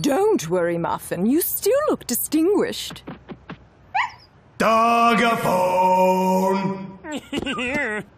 Don't worry, Muffin. You still look distinguished. Dogaphone!